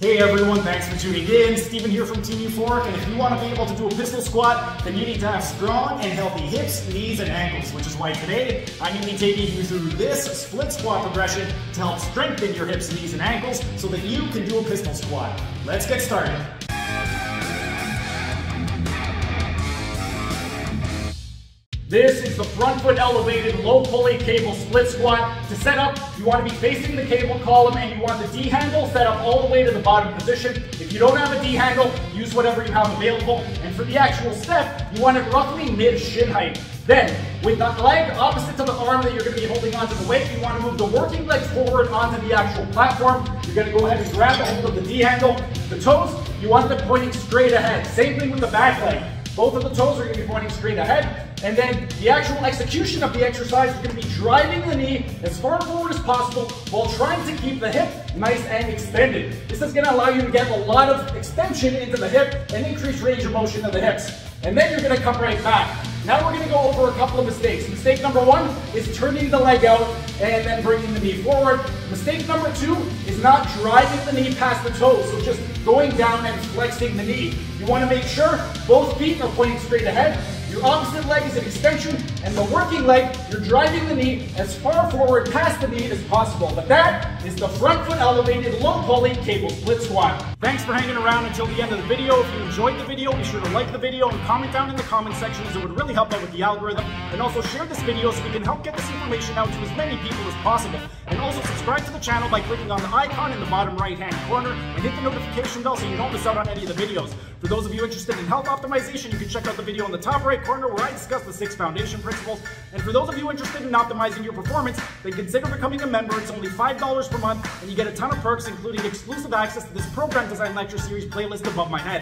Hey everyone, thanks for tuning in. Steven here from Team Youphoric, and if you want to be able to do a pistol squat, then you need to have strong and healthy hips, knees, and ankles, which is why today I'm going to be taking you through this split squat progression to help strengthen your hips, knees, and ankles so that you can do a pistol squat. Let's get started. This is the front foot elevated low pulley cable split squat. To set up, you want to be facing the cable column and you want the D handle set up all the way to the bottom position. If you don't have a D handle, use whatever you have available. And for the actual step, you want it roughly mid shin height. Then, with the leg opposite to the arm that you're going to be holding onto the weight, you want to move the working leg forward onto the actual platform. You're going to go ahead and grab the hold of the D handle. The toes, you want them pointing straight ahead. Same thing with the back leg. Both of the toes are going to be pointing straight ahead. And then the actual execution of the exercise, going to be driving the knee as far forward as possible while trying to keep the hip nice and extended. This is going to allow you to get a lot of extension into the hip and increase range of motion of the hips. And then you're going to come right back. Now we're going to go over a couple of mistakes. Mistake number one is turning the leg out and then bringing the knee forward. Mistake number two is not driving the knee past the toes, so just going down and flexing the knee. You want to make sure both feet are pointing straight ahead your opposite leg is an extension, and the working leg, you're driving the knee as far forward past the knee as possible. But that is the front foot elevated low pulley cable split squat. Thanks for hanging around until the end of the video. If you enjoyed the video, be sure to like the video and comment down in the comment section as it would really help out with the algorithm. And also share this video so we can help get this information out to as many people as possible. And also subscribe to the channel by clicking on the icon in the bottom right hand corner and hit the notification bell so you don't miss out on any of the videos. For those of you interested in health optimization, you can check out the video in the top right corner where I discuss the six foundation principles. And for those of you interested in optimizing your performance, then consider becoming a member. It's only $5 per month, and you get a ton of perks, including exclusive access to this program design lecture series playlist above my head.